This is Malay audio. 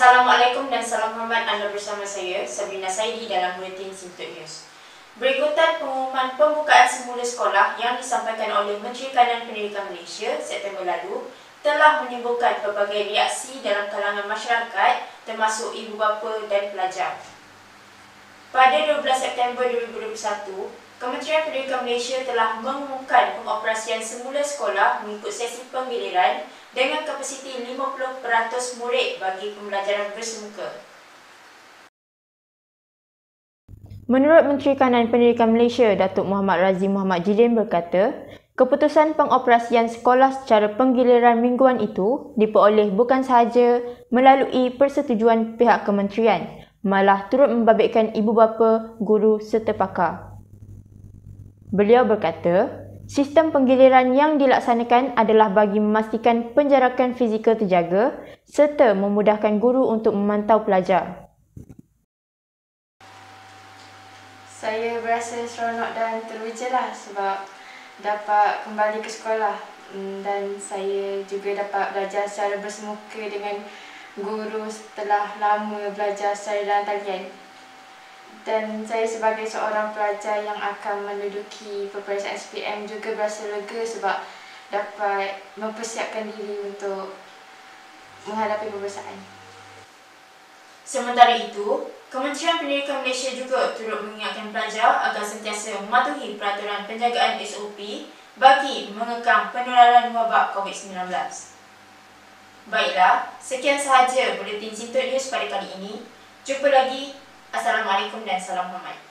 Assalamualaikum dan salam hormat anda bersama saya, Sabrina Saidi dalam Buletin Sintut News. Berikutan pengumuman pembukaan semula sekolah yang disampaikan oleh Menteri Kanan Pendidikan Malaysia September lalu telah menimbulkan pelbagai reaksi dalam kalangan masyarakat termasuk ibu bapa dan pelajar. Pada 12 September 2021, Kementerian Pendidikan Malaysia telah mengumumkan pengoperasian semula sekolah mengikut sesi penggiliran dengan kapasiti 50% murid bagi pembelajaran bersemuka. Menurut Menteri Kanan Pendidikan Malaysia, Datuk Muhammad Razi Muhammad Jidin berkata, keputusan pengoperasian sekolah secara penggiliran mingguan itu diperoleh bukan sahaja melalui persetujuan pihak kementerian, malah turut membabitkan ibu bapa, guru serta pakar. Beliau berkata, Sistem penggiliran yang dilaksanakan adalah bagi memastikan penjarakan fizikal terjaga serta memudahkan guru untuk memantau pelajar. Saya berasa seronok dan terujalah sebab dapat kembali ke sekolah hmm, dan saya juga dapat belajar secara bersemuka dengan guru setelah lama belajar secara dalam talian dan saya sebagai seorang pelajar yang akan menduduki peperiksaan SPM juga berasa lega sebab dapat mempersiapkan diri untuk menghadapi peperiksaan. Sementara itu, Kementerian Pendidikan Malaysia juga turut mengingatkan pelajar agar sentiasa mematuhi peraturan penjagaan SOP bagi mengekang penularan wabak COVID-19. Baiklah, sekian sahaja Buletin Sintut News pada kali ini. Jumpa lagi Assalamualaikum dan salam hormat.